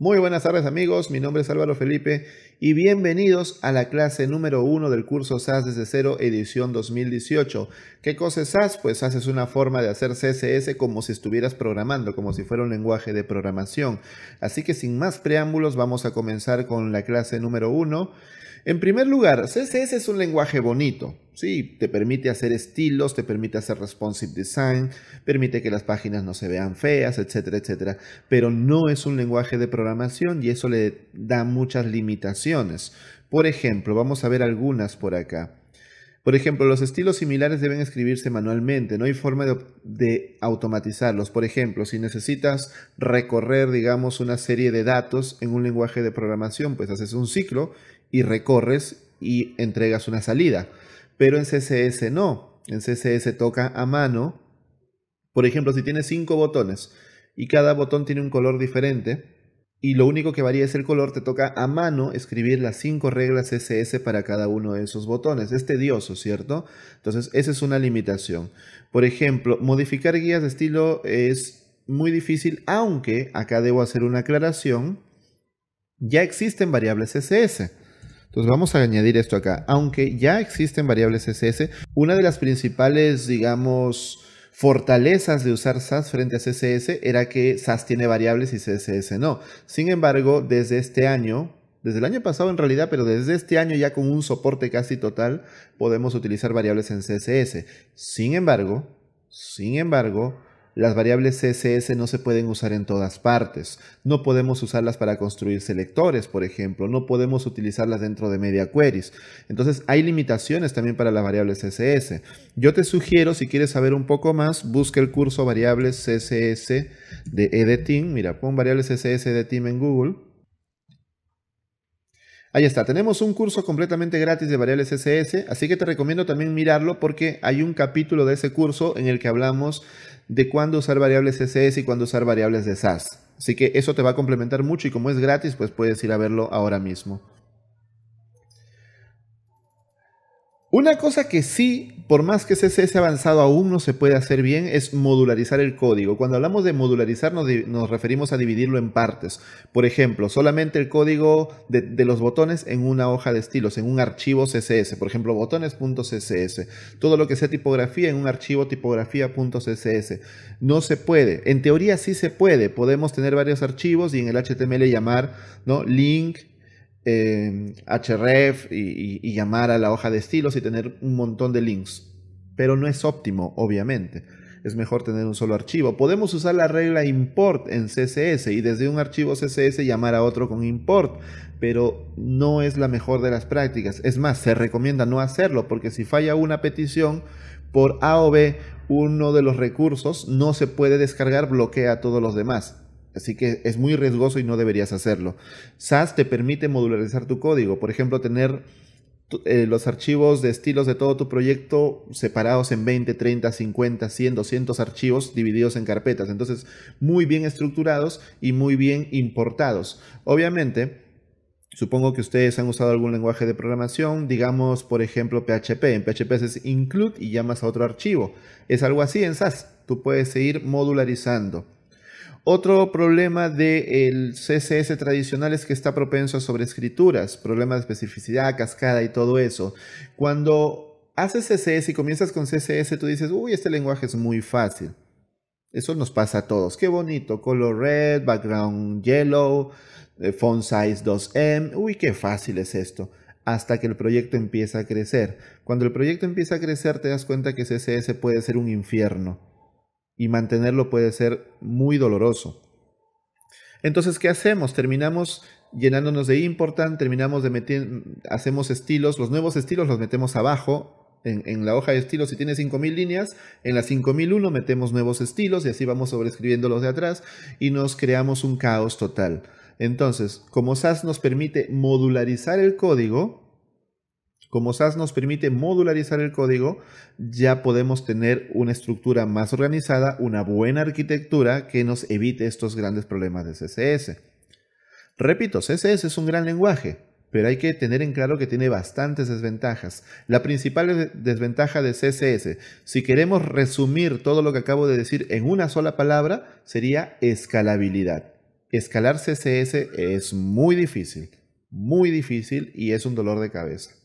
Muy buenas tardes amigos, mi nombre es Álvaro Felipe y bienvenidos a la clase número 1 del curso SAS desde cero edición 2018. ¿Qué cosa es SAS? Pues SAS es una forma de hacer CSS como si estuvieras programando, como si fuera un lenguaje de programación. Así que sin más preámbulos vamos a comenzar con la clase número 1 en primer lugar, CSS es un lenguaje bonito. Sí, te permite hacer estilos, te permite hacer responsive design, permite que las páginas no se vean feas, etcétera, etcétera. Pero no es un lenguaje de programación y eso le da muchas limitaciones. Por ejemplo, vamos a ver algunas por acá. Por ejemplo, los estilos similares deben escribirse manualmente, no hay forma de, de, automatizarlos. Por ejemplo, si necesitas recorrer, digamos, una serie de datos en un lenguaje de programación, pues haces un ciclo y recorres y entregas una salida. Pero en CSS no. En CSS toca a mano. Por ejemplo, si tienes cinco botones y cada botón tiene un color diferente y lo único que varía es el color, te toca a mano escribir las cinco reglas CSS para cada uno de esos botones. Es tedioso, ¿cierto? Entonces, esa es una limitación. Por ejemplo, modificar guías de estilo es muy difícil, aunque acá debo hacer una aclaración. Ya existen variables CSS. Entonces vamos a añadir esto acá. Aunque ya existen variables CSS, una de las principales, digamos, fortalezas de usar SAS frente a CSS era que SAS tiene variables y CSS no. Sin embargo, desde este año, desde el año pasado en realidad, pero desde este año ya con un soporte casi total, podemos utilizar variables en CSS. Sin embargo, sin embargo, las variables CSS no se pueden usar en todas partes. No podemos usarlas para construir selectores, por ejemplo. No podemos utilizarlas dentro de media queries. Entonces hay limitaciones también para las variables CSS. Yo te sugiero, si quieres saber un poco más, busca el curso variables CSS de Edeteam. Mira, pon variables CSS Edeteam en Google. Ahí está, tenemos un curso completamente gratis de variables CSS, así que te recomiendo también mirarlo porque hay un capítulo de ese curso en el que hablamos de cuándo usar variables CSS y cuándo usar variables de SAS. Así que eso te va a complementar mucho y como es gratis, pues puedes ir a verlo ahora mismo. Una cosa que sí, por más que CSS avanzado aún no se puede hacer bien, es modularizar el código. Cuando hablamos de modularizar nos, referimos a dividirlo en partes. Por ejemplo, solamente el código de, los botones en una hoja de estilos, en un archivo CSS. Por ejemplo, botones.css. Todo lo que sea tipografía en un archivo tipografía.css. No se puede. En teoría sí se puede. Podemos tener varios archivos y en el HTML llamar ¿no? link href y, llamar a la hoja de estilos y tener un montón de links. Pero no es óptimo, obviamente. Es mejor tener un solo archivo. Podemos usar la regla import en CSS y desde un archivo CSS llamar a otro con import, pero no es la mejor de las prácticas. Es más, se recomienda no hacerlo porque si falla una petición por A o B, uno de los recursos no se puede descargar, bloquea a todos los demás. Así que es muy riesgoso y no deberías hacerlo. SAS te permite modularizar tu código. Por ejemplo, tener eh, los archivos de estilos de todo tu proyecto separados en 20, 30, 50, 100, 200 archivos divididos en carpetas. Entonces, muy bien estructurados y muy bien importados. Obviamente, supongo que ustedes han usado algún lenguaje de programación, digamos, por ejemplo, PHP. En PHP es include y llamas a otro archivo. Es algo así en SAS. Tú puedes seguir modularizando. Otro problema del CSS tradicional es que está propenso a sobreescrituras, problemas de especificidad, cascada y todo eso. Cuando haces CSS y comienzas con CSS, tú dices, uy, este lenguaje es muy fácil. Eso nos pasa a todos. Qué bonito. Color red, background yellow, eh, font size 2M. Uy, qué fácil es esto. Hasta que el proyecto empieza a crecer. Cuando el proyecto empieza a crecer, te das cuenta que CSS puede ser un infierno y mantenerlo puede ser muy doloroso. Entonces, ¿qué hacemos? Terminamos llenándonos de important, terminamos de meter, hacemos estilos, los nuevos estilos los metemos abajo en, la hoja de estilos, si tiene 5000 líneas, en la 5001 metemos nuevos estilos y así vamos sobreescribiendo los de atrás y nos creamos un caos total. Entonces, como SAS nos permite modularizar el código, como SAS nos permite modularizar el código, ya podemos tener una estructura más organizada, una buena arquitectura que nos evite estos grandes problemas de CSS. Repito, CSS es un gran lenguaje, pero hay que tener en claro que tiene bastantes desventajas. La principal desventaja de CSS, si queremos resumir todo lo que acabo de decir en una sola palabra, sería escalabilidad. escalar CSS es muy difícil, muy difícil y es un dolor de cabeza.